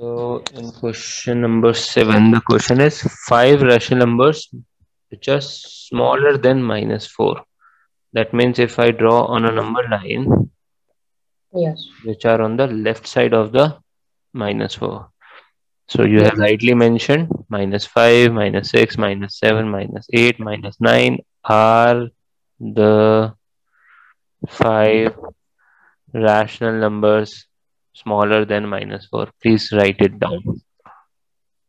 So in question number seven, the question is five rational numbers which are smaller than minus four. That means if I draw on a number line, Yes. which are on the left side of the minus four. So you have rightly mentioned minus five, minus six, minus seven, minus eight, minus nine are the five rational numbers smaller than minus 4. Please write it down.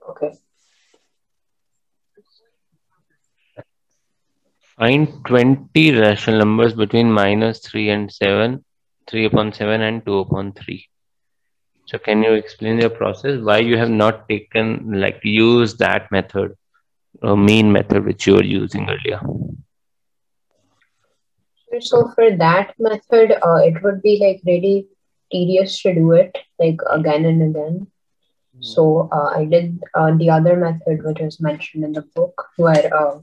Okay. Find 20 rational numbers between minus 3 and 7, 3 upon 7 and 2 upon 3. So can you explain your process? Why you have not taken like use that method or mean method which you were using earlier? So for that method, uh, it would be like really tedious to do it like again and again. So uh, I did uh, the other method, which is mentioned in the book, where uh,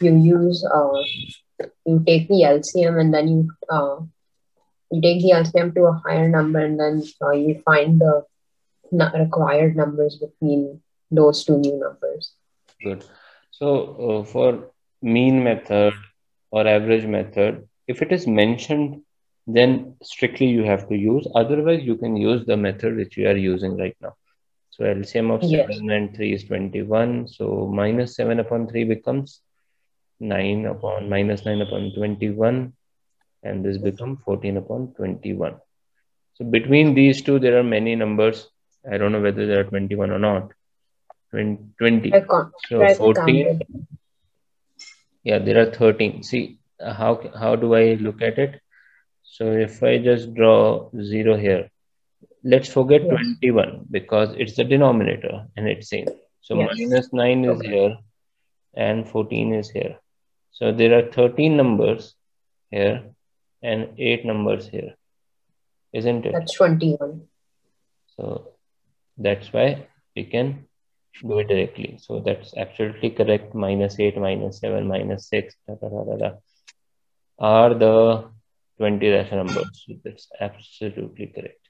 you use uh, you take the LCM and then you uh, you take the LCM to a higher number and then uh, you find the required numbers between those two new numbers. Good. So uh, for mean method or average method, if it is mentioned then strictly you have to use. Otherwise, you can use the method which you are using right now. So LCM of yes. 7 and 3 is 21. So minus 7 upon 3 becomes 9 upon minus 9 upon 21. And this becomes 14 upon 21. So between these two, there are many numbers. I don't know whether there are 21 or not. 20. So 14. Yeah, there are 13. See, how, how do I look at it? So if I just draw 0 here, let's forget yes. 21 because it's the denominator and it's same. So yes. minus 9 is okay. here and 14 is here. So there are 13 numbers here and 8 numbers here. Isn't it? That's 21. So that's why we can do it directly. So that's absolutely correct. Minus 8, minus 7, minus 6 da, da, da, are the 20 rational numbers. That's absolutely correct.